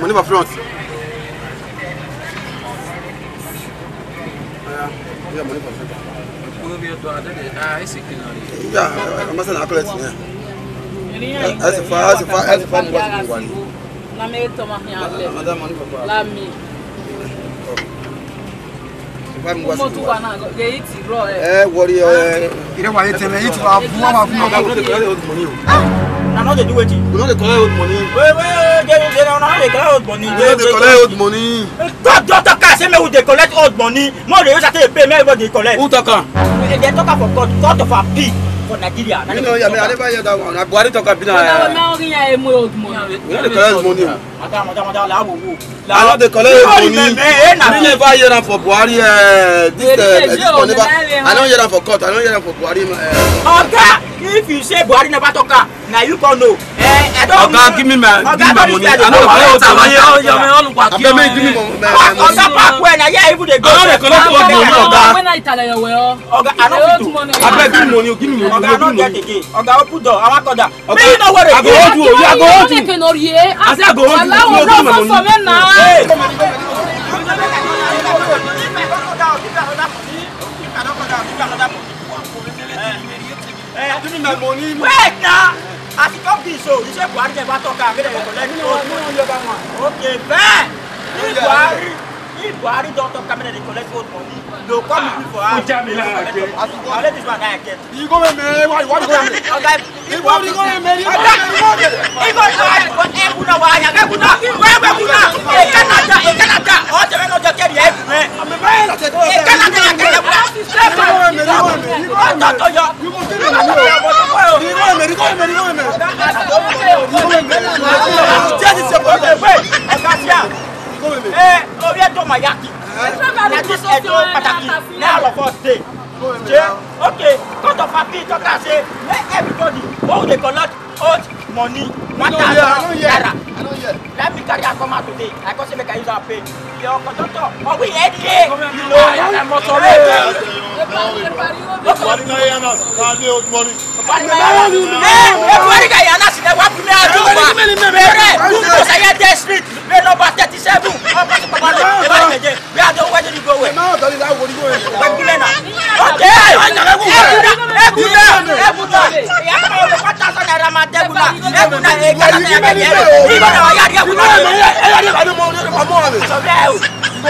mo ní ma front. Yeah, money for Yeah, I'm not an athlete. Yeah. As far as far as far as one. Madame, Lami. Mo tún wà náà, èyí ti rọ ẹ. Ẹ wọrí ẹ. Ìrẹ́wà yìí tẹ̀lé, èyí ti wà fún wa fún wa na how they do wetin. we no dey collect old money. wey wey dey dey na how they collect old money. we no dey collect old money. god don talk am say make we dey collect old money more dey use am take dey pay make everybody dey collect. who talk am. we dey talk am for god god of appeal for nigeria. you know yami i never hear that one na buhari talk am be na. Eh. we no dey collect old money. madam madam madam la wo wo. i no dey collect old money. we never hear am for buhari dis this one never i no hear am for court i no hear am for buhari. Eh. oga if you say buhari never talk am na you come know. oga give me my give me my money i no go pay ota wa ye ọmọ ọmọ ọmọ akí ọmọ ẹ ọsọ park wey na here even dey go. ọlọ́dẹ kan lọ́kọ̀ ọkọ̀ ọmọ ọ̀gá. ọ̀gá i no fit do. abeg give me money give me money give me money. ọ̀gá i no get again ọ̀gá open door i wan call down. make you no worry. i go hold you o i go hold you. i say i go hold you give me money. Hey give me my money. wait na as e come be so you say buhari dem wan talk am make dem collect the old money. okay bẹ́ẹ̀ if buhari if buhari don talk am make dem money no come with me for house. o ja mi lára jẹ. i let this man die again. you go make me why you wan go make me. ọ̀gá ìgbọ́ mi go make me. ọ̀gá ìgbọ́ mi go make me. ìgbọ́ mi go make me. ìgbọ́ go make me. for yaki. Na this ẹjọ́ pàtàkì ní all of us dey. Ṣé okay court of appeal talk am say everybody wey dey collect old money one thousand naira. Let me carry am come out today. I come say make I use am pay. Your conductor or we head there. You know, I am not sorry. Everybody ka yan as na de old money. Everybody ka yan as na wa kumi ajo wa. Bere, who go say dey street? Wey number thirty-seven. ẹkùn náà ẹ kí ọ̀nà ẹ̀ka yẹn lọ ibà náà ọ̀yà rí ẹkùn náà. ẹ̀yà rí ẹkùn náà mọ̀ ọ́nà. sọ̀rọ̀ ẹ̀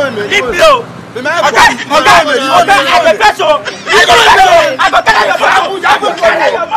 o níbi o ọ̀gá ọ̀gá ọ̀gá àgbẹ̀fẹ́sọ̀ àgbẹ̀fẹ́sọ̀ àgbẹ̀fẹ́sọ̀ àgbẹ̀fẹ́sọ̀